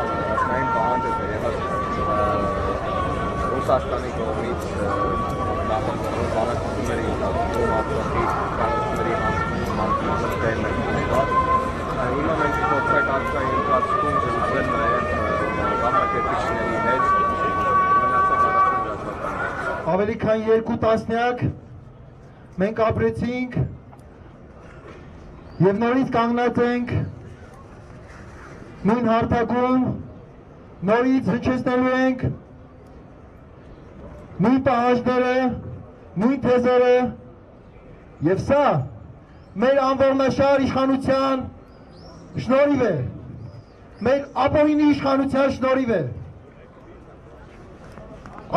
ամենաշնային պահանջը դերևս Ռուսաստանի կողմից նախընտրում բանակցությունների ապրանքի կանոնների համակարգի ունեցած։ Հիմա մենք փորձենք անցկային ընթացքում զրուցել նաև կազմակերպիչների հետ մնացած առաջին ավելի քան երկու տասնյակ մենք ապրեցինք եւ նորից կանգնած ենք նույն հարթակում նորից հնչեցնելու ենք նույն պահանջները, նույն թեզերը եւ սա մեր անվորնաշար իշխանության շնորհիվ է մեր ապօրինի իշխանության շնորհիվ է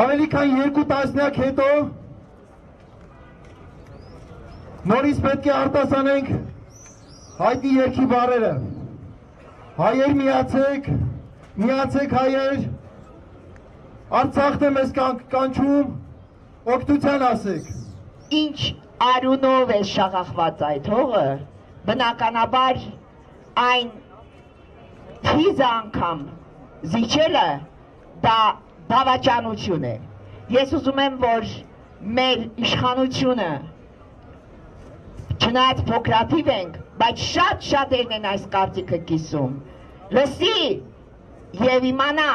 ավելի քան երկու տասնյակ հետո նորից պետք է արտասանենք հայտի երկի բարերը հայեր միացեք միացեք հայեր Արցախն է մեզ կանչում օգտության ասեք ինչ արունով է շաղախված այդ հողը բնականաբար այն թիզ անգամ զիջելը դա բավաճանություն է ես ուզում եմ որ մեր իշխանությունը չնայած փոքրաթիվ ենք բայց շատ շատերն են այս կարծիքը կիսում լսի եւ իմանա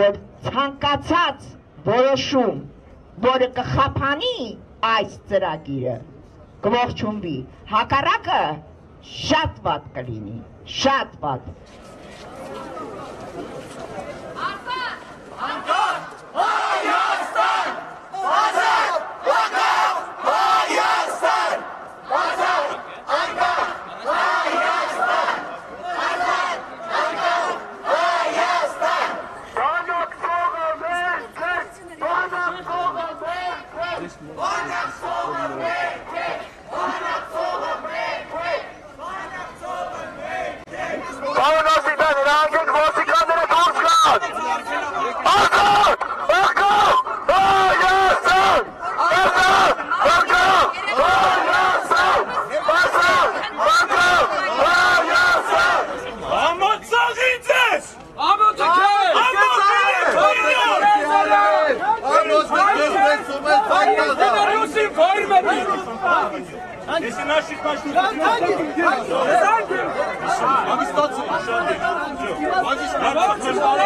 որ ցանկացած որոշում, որը կխափանի այս ծրագիրը, կողջունվի։ Հակառակը շատ վատ կլինի, շատ վատ։ Если наших начнут... Магистация. Магистация. Магистация. Магистация.